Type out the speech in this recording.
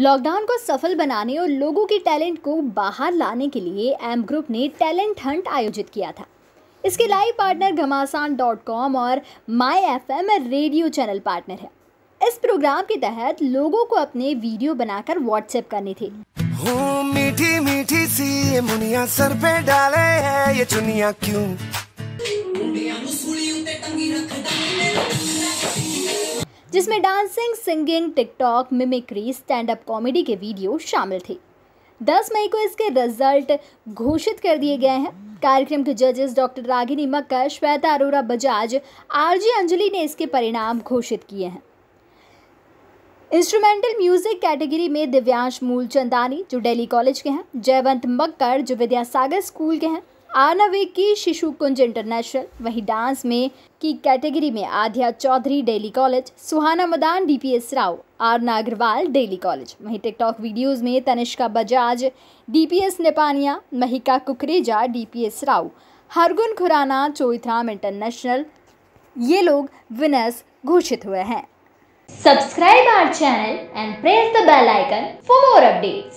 Lockdown को सफल बनाने और लोगों के टैलेंट को बाहर लाने के लिए एम ग्रुप ने टैलेंट हंट आयोजित किया था। इसके live partner Ghamasan dot com और my F M radio channel partner है। इस प्रोग्राम के तहत लोगों को अपने वीडियो बनाकर व्हाट्सएप करने थे। मीठी मीठी सी ये मुनिया सर पे डाले है ये चुनिया क्यों? जिसमें dancing, singing, TikTok, mimicry stand up comedy के वीडियो शामिल थे। 10 मई को इसके रिज़ल्ट घोषित कर दिए गए हैं। कार्यक्रम के जजेस डॉक्टर रागिनी मक्कर श्वेता अरोरा बजाज, आरजी अंजलि ने इसके परिणाम घोषित किए हैं। इंस्ट्रूमेंटल म्यूज़िक कैटेगरी में दिव्यांश मूलचंदानी, जो दिल्ली कॉलेज के हैं, जयवंत मक्कर जो विद्यासागर स्कूल के हैं आनवे की शिशु कुंज इंटरनेशनल, वहीं डांस में की कैटेगरी में Aadhya Chaudhary Daly College, Suhana Madan DPS Rau, Aarna Agarwal Daly College वहीं टिकटॉक वीडियोस में Tanishka Bajaj, DPS Nipania, Mahika Kukreja, DPS Rau, Hargun Khurana Choithram International, ये लोग विनर्स घोषित हुए हैं Subscribe our channel and press the bell icon for more updates.